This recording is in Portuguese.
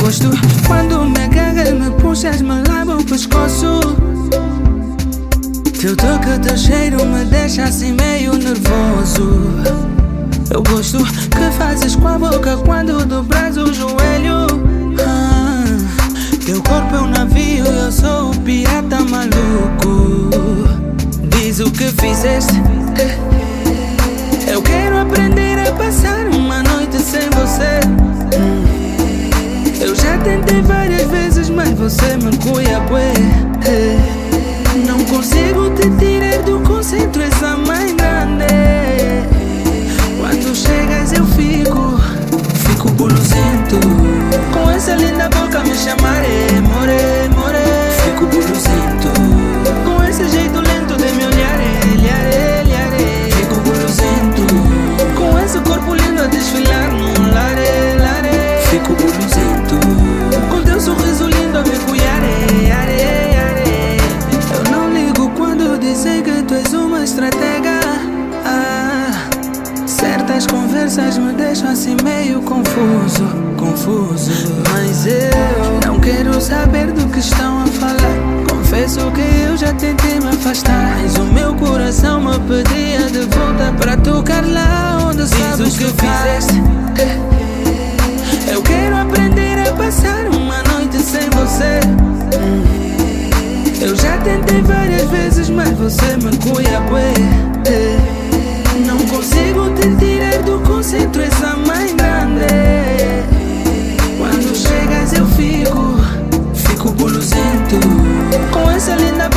Gosto quando me agarras, me puxas, me lava o pescoço. Teu toque, teu cheiro me deixa assim meio nervoso. Eu gosto que fazes com a boca quando dobras o joelho. Ah, teu corpo é um navio, eu sou o pirata maluco. Diz o que fizeste. Vezes, mas você me cuia, certas conversas me deixam assim meio confuso, confuso. Mas eu não quero saber do que estão a falar. Confesso que eu já tentei me afastar. Mas o meu coração me pedia de volta para tocar lá onde sabes que fizeste. Eu quero aprender a passar uma noite sem você. Eu já tentei várias vezes, mas você me cuia, bué. Não consigo te tirar do concentro essa mãe grande. Quando chegas eu fico, fico buluzento Com essa linda